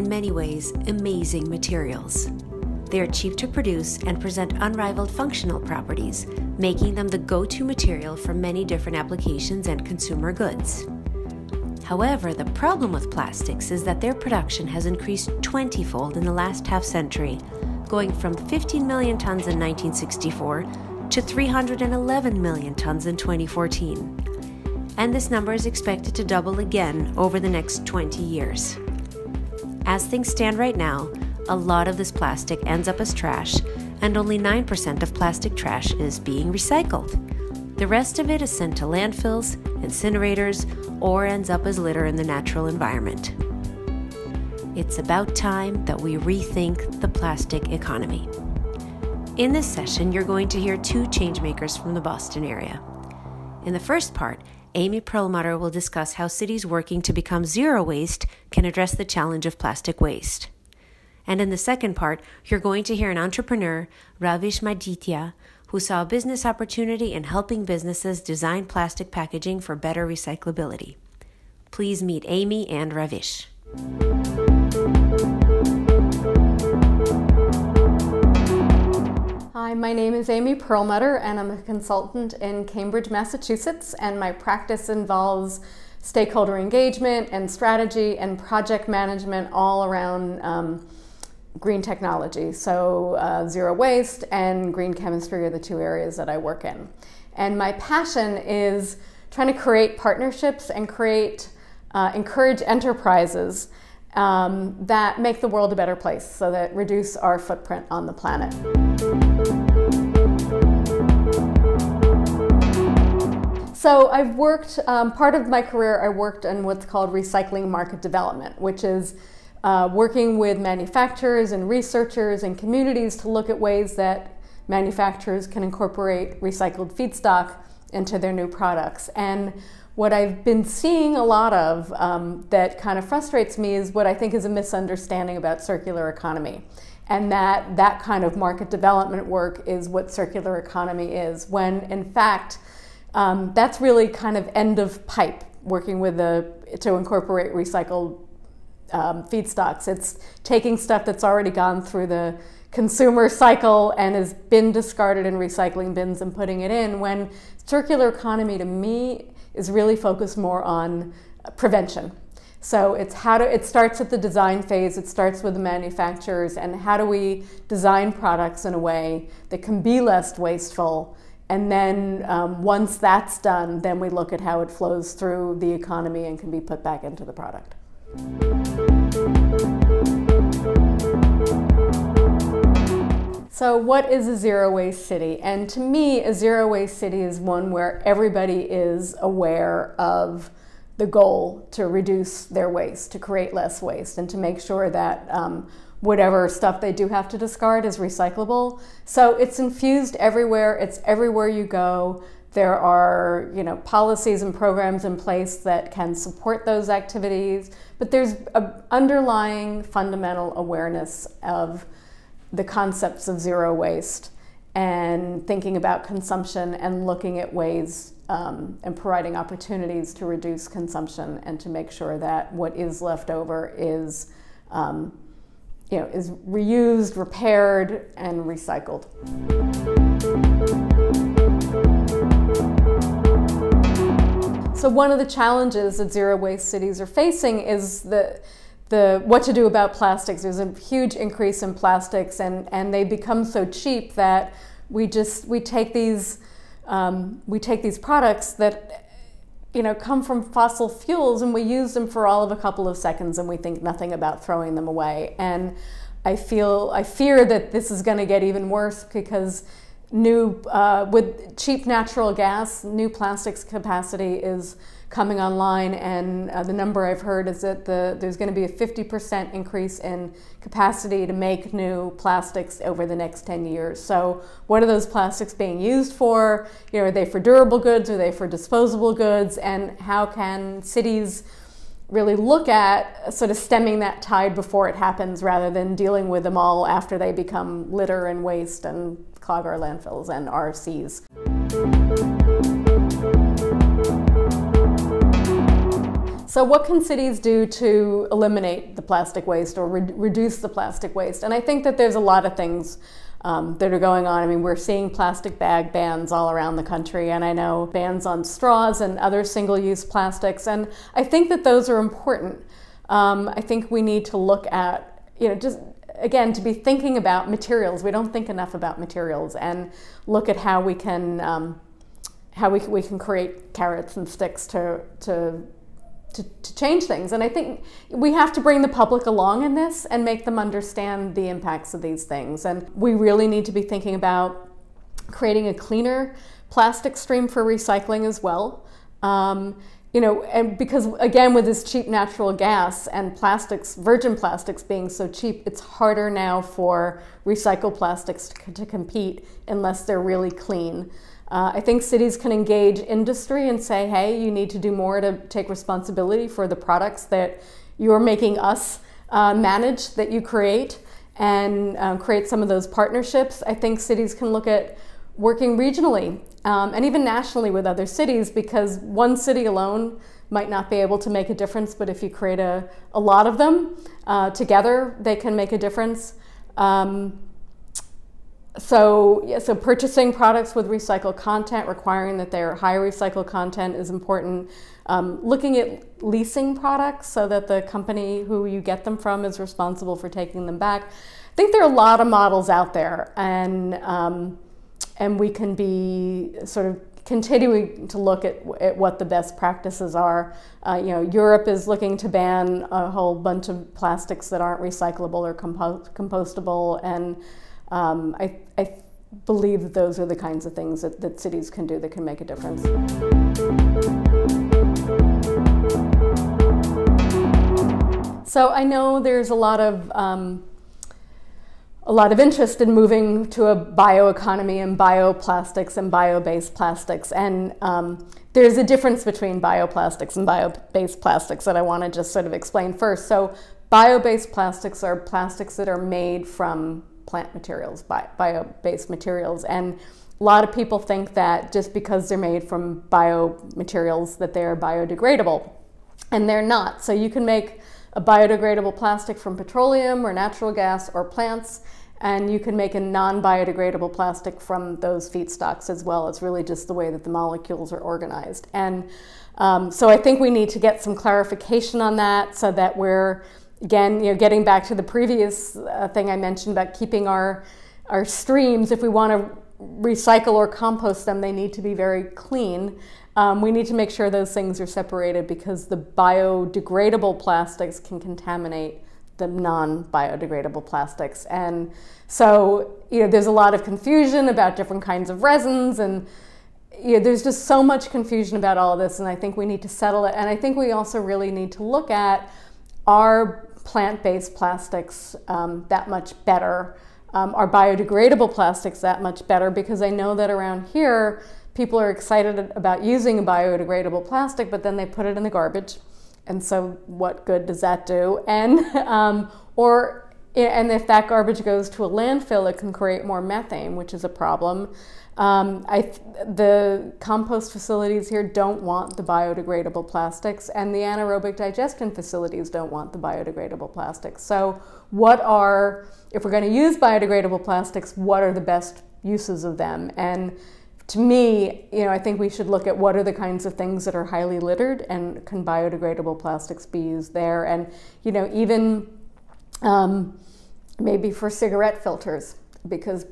In many ways, amazing materials. They are cheap to produce and present unrivaled functional properties, making them the go to material for many different applications and consumer goods. However, the problem with plastics is that their production has increased 20 fold in the last half century, going from 15 million tons in 1964 to 311 million tons in 2014. And this number is expected to double again over the next 20 years. As things stand right now, a lot of this plastic ends up as trash, and only 9% of plastic trash is being recycled. The rest of it is sent to landfills, incinerators, or ends up as litter in the natural environment. It's about time that we rethink the plastic economy. In this session, you're going to hear two changemakers from the Boston area. In the first part, Amy Perlmutter will discuss how cities working to become zero waste can address the challenge of plastic waste. And in the second part, you're going to hear an entrepreneur, Ravish Majithia, who saw a business opportunity in helping businesses design plastic packaging for better recyclability. Please meet Amy and Ravish. Hi, my name is Amy Perlmutter, and I'm a consultant in Cambridge, Massachusetts, and my practice involves stakeholder engagement and strategy and project management all around um, green technology. So, uh, zero waste and green chemistry are the two areas that I work in. And my passion is trying to create partnerships and create, uh, encourage enterprises um, that make the world a better place so that reduce our footprint on the planet. So I've worked, um, part of my career, I worked in what's called recycling market development, which is uh, working with manufacturers and researchers and communities to look at ways that manufacturers can incorporate recycled feedstock into their new products. And what I've been seeing a lot of um, that kind of frustrates me is what I think is a misunderstanding about circular economy. And that that kind of market development work is what circular economy is, when in fact, um, that's really kind of end of pipe working with the to incorporate recycled um, feedstocks. It's taking stuff that's already gone through the consumer cycle and has been discarded in recycling bins and putting it in. When circular economy to me is really focused more on prevention. So it's how to, it starts at the design phase, it starts with the manufacturers, and how do we design products in a way that can be less wasteful. And then um, once that's done, then we look at how it flows through the economy and can be put back into the product. So, what is a zero waste city? And to me, a zero waste city is one where everybody is aware of the goal to reduce their waste, to create less waste, and to make sure that um, whatever stuff they do have to discard is recyclable. So, it's infused everywhere, it's everywhere you go. There are you know, policies and programs in place that can support those activities, but there's an underlying fundamental awareness of the concepts of zero waste and thinking about consumption and looking at ways um, and providing opportunities to reduce consumption and to make sure that what is left over is um, you know, is reused, repaired, and recycled. So one of the challenges that zero waste cities are facing is the the what to do about plastics. There's a huge increase in plastics, and and they become so cheap that we just we take these um, we take these products that you know come from fossil fuels and we use them for all of a couple of seconds and we think nothing about throwing them away. And i feel i fear that this is going to get even worse because new uh, with cheap natural gas new plastics capacity is coming online, and uh, the number I've heard is that the, there's going to be a 50% increase in capacity to make new plastics over the next 10 years. So, what are those plastics being used for? You know, are they for durable goods? Are they for disposable goods? And how can cities really look at sort of stemming that tide before it happens rather than dealing with them all after they become litter and waste and clog our landfills and our seas? So, what can cities do to eliminate the plastic waste or re- reduce the plastic waste? And I think that there's a lot of things um, that are going on. I mean, we're seeing plastic bag bans all around the country, and I know bans on straws and other single use plastics. And I think that those are important. Um, I think we need to look at, you know, just again, to be thinking about materials. We don't think enough about materials and look at how we can. Um, how we, we can create carrots and sticks to, to to, to, change things. And I think we have to bring the public along in this and make them understand the impacts of these things. And we really need to be thinking about creating a cleaner plastic stream for recycling as well. Um, you know, and because again, with this cheap natural gas and plastics, virgin plastics being so cheap, it's harder now for recycled plastics to, to compete unless they're really clean. Uh, I think cities can engage industry and say, hey, you need to do more to take responsibility for the products that you're making us uh, manage, that you create, and um, create some of those partnerships. I think cities can look at working regionally um, and even nationally with other cities because one city alone might not be able to make a difference, but if you create a, a lot of them uh, together, they can make a difference. Um, so yeah, so purchasing products with recycled content, requiring that they're high recycled content is important. Um, looking at leasing products so that the company who you get them from is responsible for taking them back. I think there are a lot of models out there, and um, and we can be sort of continuing to look at, at what the best practices are. Uh, you know, Europe is looking to ban a whole bunch of plastics that aren't recyclable or compo- compostable, and um, I, I believe that those are the kinds of things that, that cities can do that can make a difference. So I know there's a lot of um, a lot of interest in moving to a bioeconomy and bioplastics and bio-based plastics, and um, there's a difference between bioplastics and bio-based plastics that I want to just sort of explain first. So bio-based plastics are plastics that are made from plant materials, bio-based materials. And a lot of people think that just because they're made from biomaterials that they're biodegradable. And they're not. So you can make a biodegradable plastic from petroleum or natural gas or plants, and you can make a non-biodegradable plastic from those feedstocks as well. It's really just the way that the molecules are organized. And um, so I think we need to get some clarification on that so that we're again, you know, getting back to the previous uh, thing I mentioned about keeping our our streams, if we want to recycle or compost them, they need to be very clean. Um, we need to make sure those things are separated because the biodegradable plastics can contaminate the non-biodegradable plastics. And so, you know, there's a lot of confusion about different kinds of resins and you know, there's just so much confusion about all of this and I think we need to settle it. And I think we also really need to look at our plant-based plastics um, that much better, um, our biodegradable plastics that much better, because I know that around here, people are excited about using biodegradable plastic, but then they put it in the garbage. And so what good does that do? And, um, or, and if that garbage goes to a landfill, it can create more methane, which is a problem. Um, I, the compost facilities here don't want the biodegradable plastics, and the anaerobic digestion facilities don't want the biodegradable plastics. So, what are, if we're going to use biodegradable plastics, what are the best uses of them? And to me, you know, I think we should look at what are the kinds of things that are highly littered and can biodegradable plastics be used there? And, you know, even um, maybe for cigarette filters, because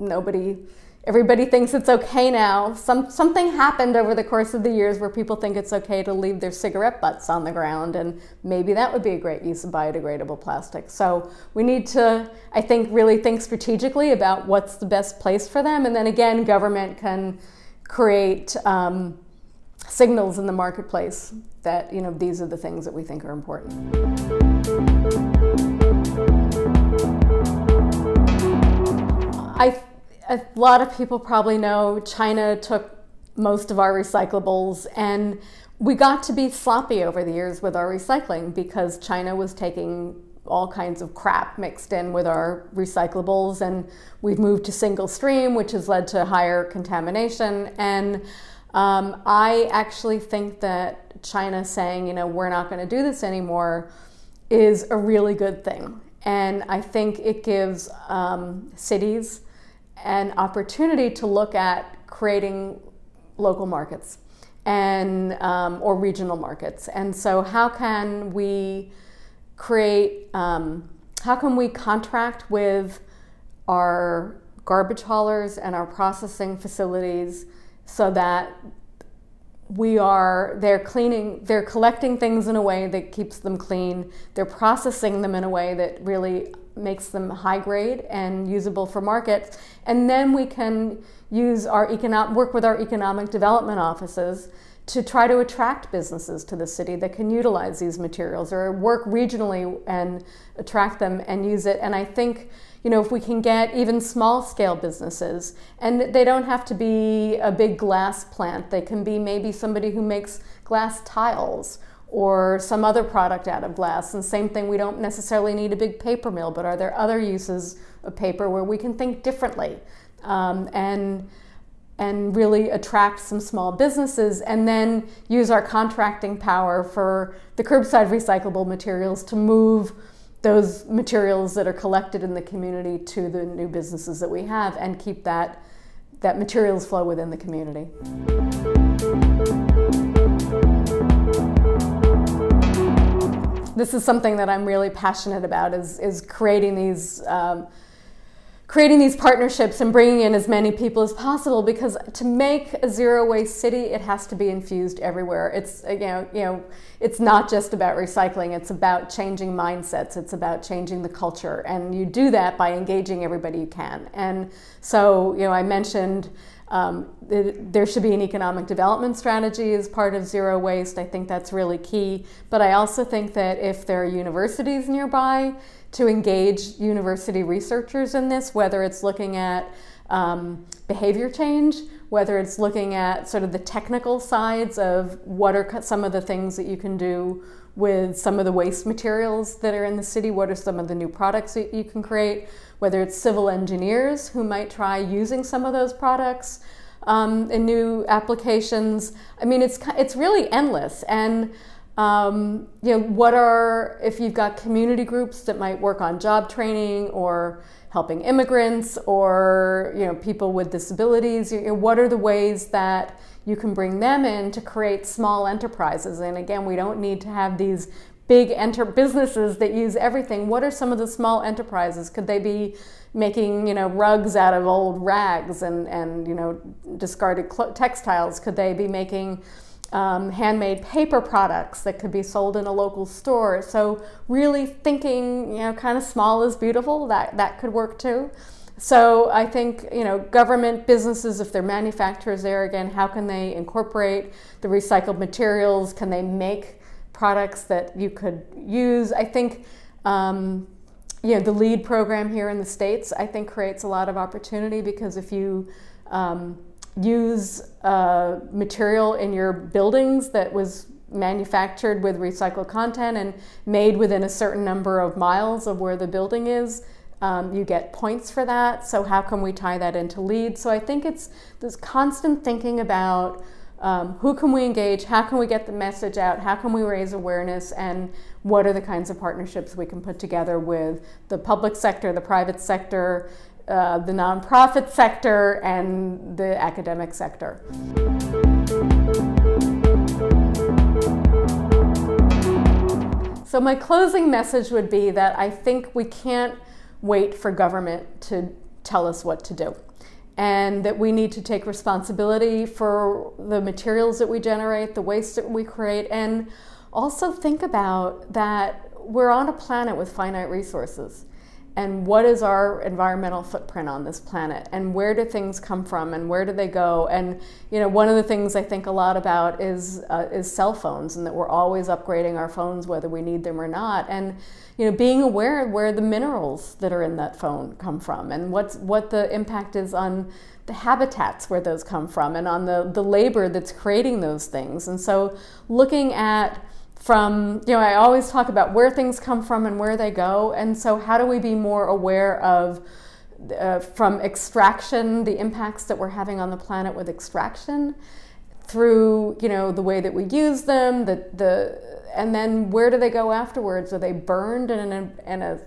nobody everybody thinks it's okay now. Some, something happened over the course of the years where people think it's okay to leave their cigarette butts on the ground, and maybe that would be a great use of biodegradable plastic. So we need to, I think, really think strategically about what's the best place for them, and then again, government can create um, signals in the marketplace that you know these are the things that we think are important. I a lot of people probably know China took most of our recyclables and we got to be sloppy over the years with our recycling because China was taking all kinds of crap mixed in with our recyclables and we've moved to single stream which has led to higher contamination and um, I actually think that China saying, you know, we're not going to do this anymore is a really good thing. And I think it gives um, cities an opportunity to look at creating local markets and um, or regional markets. And so, how can we create? Um, how can we contract with our garbage haulers and our processing facilities so that we are they're cleaning they're collecting things in a way that keeps them clean they're processing them in a way that really makes them high grade and usable for markets. And then we can use our economic work with our economic development offices to try to attract businesses to the city that can utilize these materials or work regionally and attract them and use it. And i think you know, if we can get even small scale businesses, and they don't have to be a big glass plant, they can be maybe somebody who makes glass tiles or some other product out of glass. And same thing, we don't necessarily need a big paper mill, but are there other uses of paper where we can think differently um, and and really attract some small businesses and then use our contracting power for the curbside recyclable materials to move those materials that are collected in the community to the new businesses that we have and keep that, that materials flow within the community. This is something that I'm really passionate about is, is creating these um, creating these partnerships and bringing in as many people as possible because to make a zero waste city it has to be infused everywhere. It's you know you know it's not just about recycling it's about changing mindsets it's about changing the culture and you do that by engaging everybody you can. And so you know i mentioned um, there should be an economic development strategy as part of zero waste. I think that's really key. But I also think that if there are universities nearby, to engage university researchers in this, whether it's looking at um, behavior change, whether it's looking at sort of the technical sides of what are some of the things that you can do with some of the waste materials that are in the city, what are some of the new products that you can create, whether it's civil engineers who might try using some of those products um, in new applications. I mean, it's, it's really endless. And um, you know, what are, if you've got community groups that might work on job training or helping immigrants or, you know, people with disabilities, you know, what are the ways that you can bring them in to create small enterprises? And again, we don't need to have these big enter businesses that use everything. What are some of the small enterprises? Could they be making you know rugs out of old rags and and you know discarded textiles? Could they be making um, handmade paper products that could be sold in a local store? So really thinking you know kind of small is beautiful. That that could work too. So I think you know government businesses, if they're manufacturers there again, how can they incorporate the recycled materials? Can they make products that you could use. I think um, you know the LEED program here in the states I think creates a lot of opportunity because if you um, use uh, material in your buildings that was manufactured with recycled content and made within a certain number of miles of where the building is, um, you get points for that. So how can we tie that into LEEDs? So I think it's this constant thinking about um, who can we engage? How can we get the message out? How can we raise awareness? And what are the kinds of partnerships we can put together with the public sector, the private sector, uh, the nonprofit sector, and the academic sector? So, my closing message would be that I think we can't wait for government to tell us what to do and that we need to take responsibility for the materials that we generate, the waste that we create, and also think about that we're on a planet with finite resources. And what is our environmental footprint on this planet? And where do things come from? And where do they go? And you know, one of the things I think a lot about is uh, is cell phones, and that we're always upgrading our phones whether we need them or not. And you know, being aware of where the minerals that are in that phone come from and what's, what the impact is on the habitats where those come from and on the, the labor that's creating those things. And so looking at from, you know, I always talk about where things come from and where they go. And so how do we be more aware of uh, from extraction, the impacts that we're having on the planet with extraction, through you know the way that we use them, the the and then where do they go afterwards? Are they burned in an in a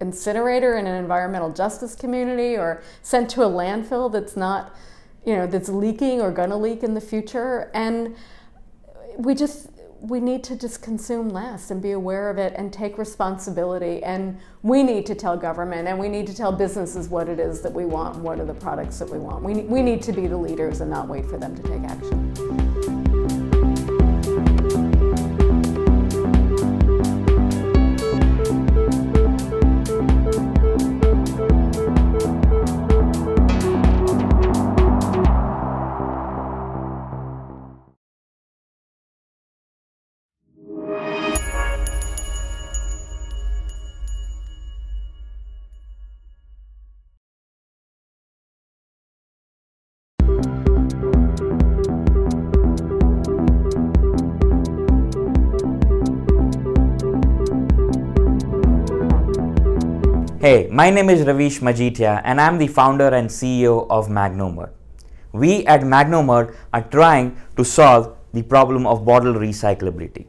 incinerator in an environmental justice community or sent to a landfill that's not you know that's leaking or going to leak in the future and we just we need to just consume less and be aware of it and take responsibility. And we need to tell government and we need to tell businesses what it is that we want what are the products that we want. We, we need to be the leaders and not wait for them to take action Hey, my name is Ravish Majithia and I'm the founder and CEO of Magnomer. We at Magnomer are trying to solve the problem of bottle recyclability.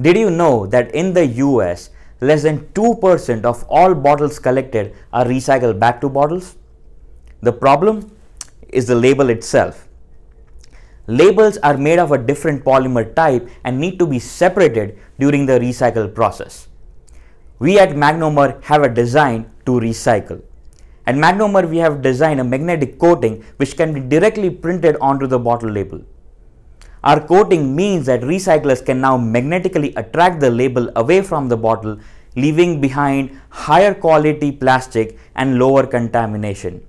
Did you know that in the US, less than 2% of all bottles collected are recycled back to bottles? The problem is the label itself. Labels are made of a different polymer type and need to be separated during the recycle process. We at Magnomer have a design to recycle. At Magnomer, we have designed a magnetic coating which can be directly printed onto the bottle label. Our coating means that recyclers can now magnetically attract the label away from the bottle, leaving behind higher quality plastic and lower contamination.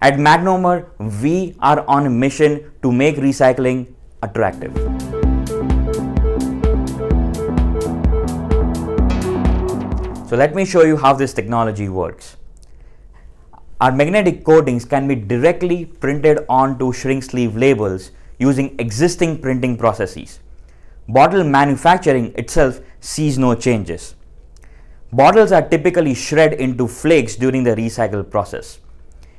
At Magnomer, we are on a mission to make recycling attractive. So let me show you how this technology works. Our magnetic coatings can be directly printed onto shrink sleeve labels using existing printing processes. Bottle manufacturing itself sees no changes. Bottles are typically shred into flakes during the recycle process.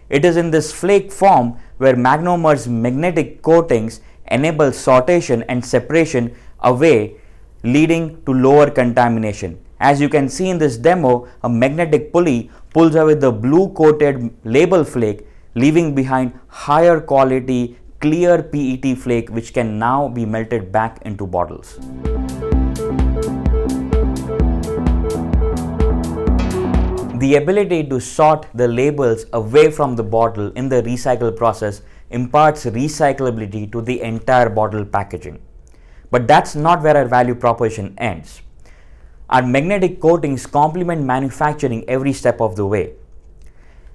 It is in this flake form where Magnomer's magnetic coatings enable sortation and separation away leading to lower contamination as you can see in this demo, a magnetic pulley pulls away the blue coated label flake, leaving behind higher quality clear PET flake which can now be melted back into bottles. The ability to sort the labels away from the bottle in the recycle process imparts recyclability to the entire bottle packaging. But that's not where our value proposition ends. Our magnetic coatings complement manufacturing every step of the way.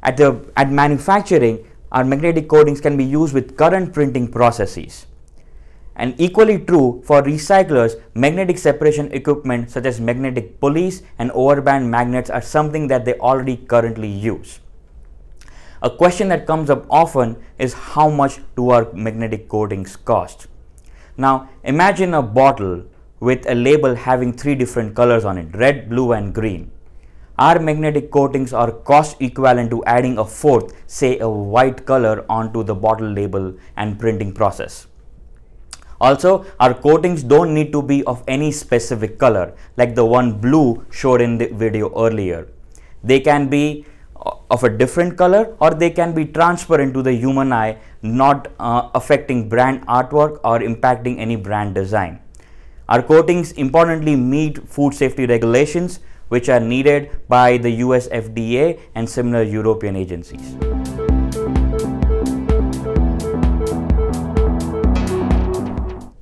At, the, at manufacturing, our magnetic coatings can be used with current printing processes. And equally true for recyclers, magnetic separation equipment such as magnetic pulleys and overband magnets are something that they already currently use. A question that comes up often is how much do our magnetic coatings cost? Now imagine a bottle with a label having three different colors on it red, blue, and green. Our magnetic coatings are cost equivalent to adding a fourth, say a white color, onto the bottle label and printing process. Also, our coatings don't need to be of any specific color, like the one blue showed in the video earlier. They can be uh, of a different color or they can be transparent to the human eye, not uh, affecting brand artwork or impacting any brand design. Our coatings importantly meet food safety regulations which are needed by the US FDA and similar European agencies.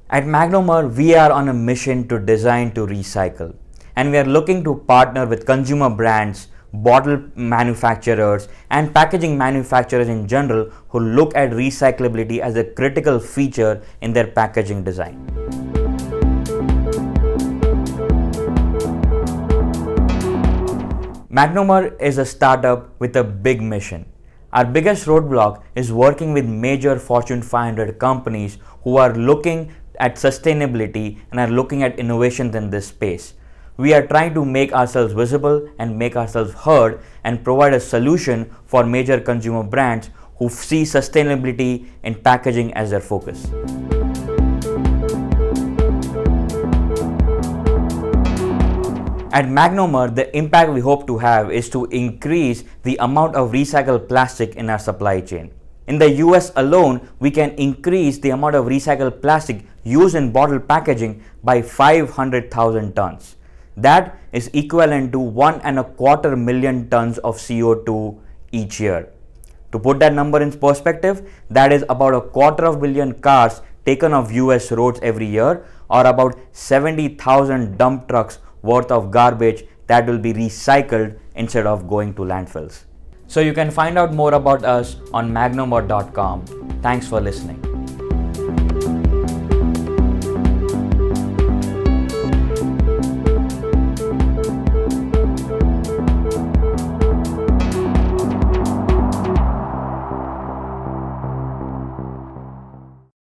At Magnomer, we are on a mission to design to recycle and we are looking to partner with consumer brands, bottle manufacturers and packaging manufacturers in general who look at recyclability as a critical feature in their packaging design. Magnomer is a startup with a big mission. Our biggest roadblock is working with major Fortune 500 companies who are looking at sustainability and are looking at innovations in this space. We are trying to make ourselves visible and make ourselves heard and provide a solution for major consumer brands who see sustainability in packaging as their focus. At Magnomer, the impact we hope to have is to increase the amount of recycled plastic in our supply chain. In the US alone, we can increase the amount of recycled plastic used in bottle packaging by 500,000 tons. That is equivalent to one and a quarter million tons of CO2 each year. To put that number in perspective, that is about a quarter of billion cars taken off US roads every year or about 70,000 dump trucks worth of garbage that will be recycled instead of going to landfills. So you can find out more about us on magnomer.com. Thanks for listening.